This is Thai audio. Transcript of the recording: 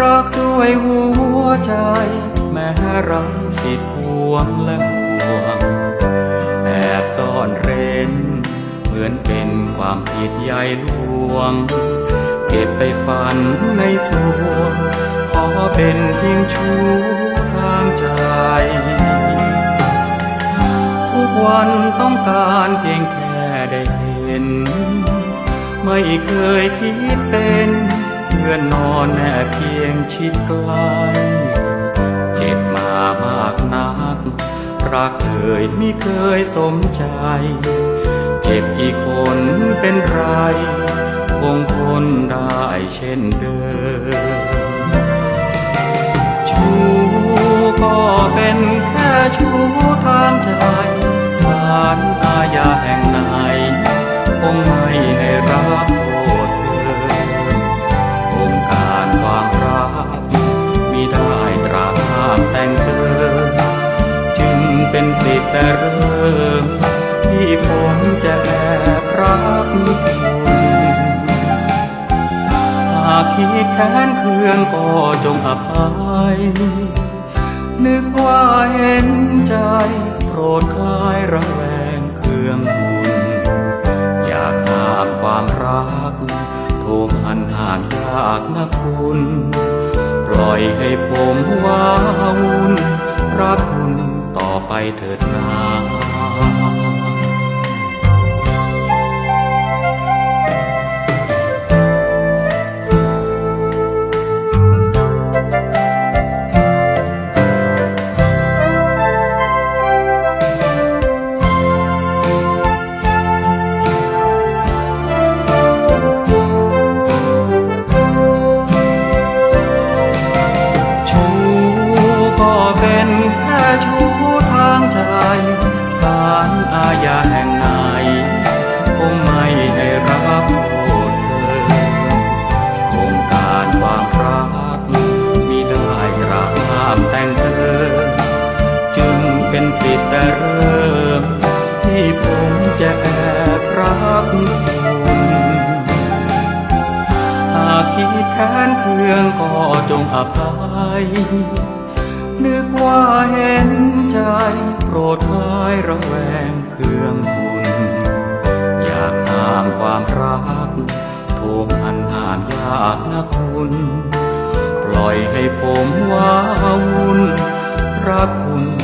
รักด้วยหัวใจ แม้ไรสิทธิ์ห่วงและห่วงแอบซ่อนเร้น เหมือนเป็นความผิดใหญ่หลวง เก็บไปฝันในสวง ขอเป็นเพียงชู้ทางใจ ทุกวันต้องการเพียงแค่ได้เห็น ไม่เคยคิดเป็น เพื่อนนอนแน่เคียงชิดใกล้ เจ็บมามากนัก รักเอ่ยไม่เคยสมใจ เจ็บอีกคนเป็นไร คงทนได้เช่นเดิม เป็นสิทธิ์แต่เริ่มที่ผมจะแอบรักคุณหากคิดแค้นเคืองก็จงอภัย นึกว่าเห็นใจ โปรดคลายระแวงเคืองบุญอยากหาความรัก โทมอันหามยากนะคุณ ปล่อยให้ผมว้าวุ่นรักคุณ ไปเถิดนา อาญาแห่งไหนคงไม่ให้รับโทษเธอองการความรักมิได้กระห้ามแต่งเธอ จึงเป็นสิทธิ์แต่เริ่ม ที่ผมจะแอบรักคุณหากคิดแค้นเคืองก็จงอภัย นึกว่าเห็นใจ โปรดคลายระแวงเคืองบุญ อยากหามความรักทูมอันอ่ามยากนะคุณ ปล่อยให้ผมว้าวุ่นรักคุณ